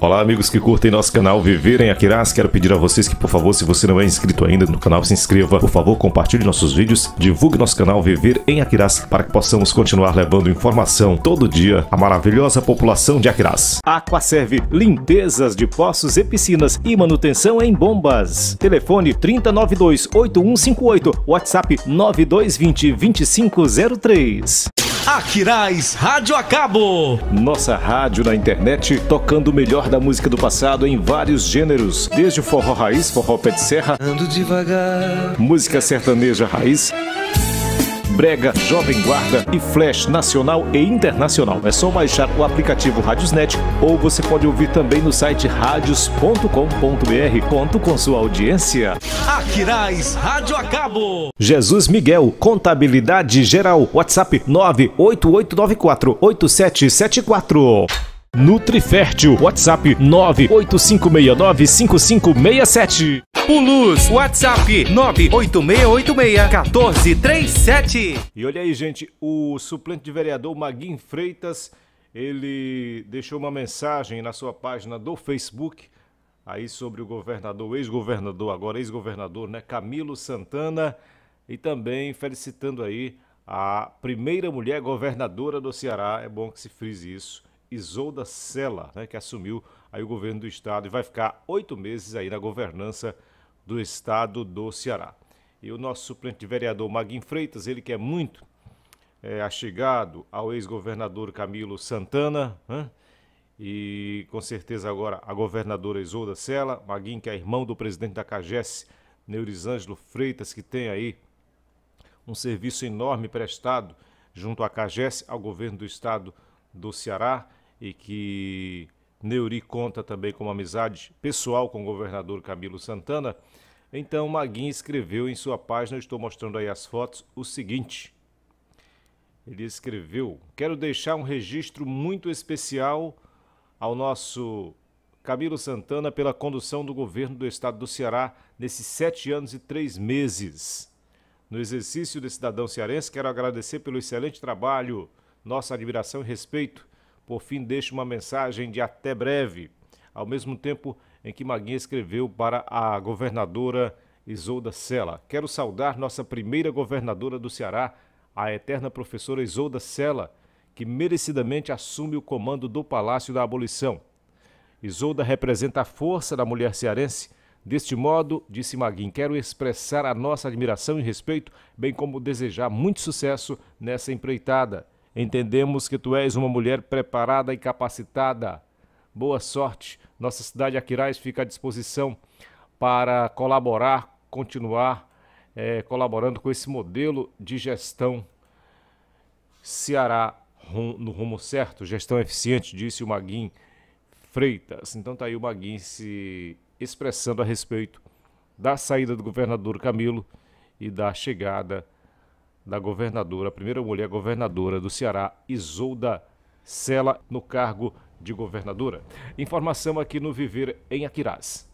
Olá amigos que curtem nosso canal Viver em Aquiraz, quero pedir a vocês que por favor, se você não é inscrito ainda no canal, se inscreva, por favor compartilhe nossos vídeos, divulgue nosso canal Viver em Aquiraz para que possamos continuar levando informação todo dia à maravilhosa população de Aquiraz. Aquaserve, limpezas de poços e piscinas e manutenção em bombas. Telefone 3092-8158, WhatsApp 9220-2503. Aquiraz Rádio a Cabo. Nossa rádio na internet tocando o melhor da música do passado em vários gêneros, desde o forró raiz, forró pé de serra, Ando devagar. música sertaneja raiz, brega, jovem guarda e flash nacional e internacional. É só baixar o aplicativo Radiosnet ou você pode ouvir também no site radios.com.br. Conto com sua audiência. Aquiraz Rádio a Cabo. Jesus Miguel, Contabilidade Geral, WhatsApp 988948774. Nutrifértil, WhatsApp 985695567. Pulus, WhatsApp 98686-1437. E olha aí, gente, o suplente de vereador Maguinho Freitas, ele deixou uma mensagem na sua página do Facebook aí sobre o governador, ex-governador, agora ex-governador, né, Camilo Santana, e também felicitando aí a primeira mulher governadora do Ceará, é bom que se frise isso, Isolda Sela, né, que assumiu aí o governo do estado e vai ficar oito meses aí na governança do estado do Ceará. E o nosso suplente vereador Maguinho Freitas, ele que é muito é, achegado ao ex-governador Camilo Santana, né? E com certeza agora a governadora Isolda Sela, Maguinho que é irmão do presidente da CAGES, Neurisângelo Freitas, que tem aí um serviço enorme prestado junto à CAGES, ao governo do estado do Ceará, e que Neuri conta também com uma amizade pessoal com o governador Camilo Santana. Então Maguinho escreveu em sua página, estou mostrando aí as fotos, o seguinte. Ele escreveu: Quero deixar um registro muito especial ao nosso Camilo Santana pela condução do governo do estado do Ceará nesses sete anos e três meses. No exercício de cidadão cearense, quero agradecer pelo excelente trabalho, nossa admiração e respeito. Por fim, deixo uma mensagem de até breve, ao mesmo tempo em que Maguinha escreveu para a governadora Isolda Sela. Quero saudar nossa primeira governadora do Ceará, a eterna professora Isolda Sela, que merecidamente assume o comando do Palácio da Abolição. Isolda representa a força da mulher cearense. Deste modo, disse Maguinho, quero expressar a nossa admiração e respeito, bem como desejar muito sucesso nessa empreitada. Entendemos que tu és uma mulher preparada e capacitada. Boa sorte. Nossa cidade Aquiraz fica à disposição para colaborar, continuar eh, colaborando com esse modelo de gestão Ceará no rumo certo, gestão eficiente, disse o Maguinho Freitas. Então tá aí o Maguinho se expressando a respeito da saída do governador Camilo e da chegada da governadora, a primeira mulher governadora do Ceará, Isolda Sela, no cargo de governadora. Informação aqui no Viver em Aquiraz.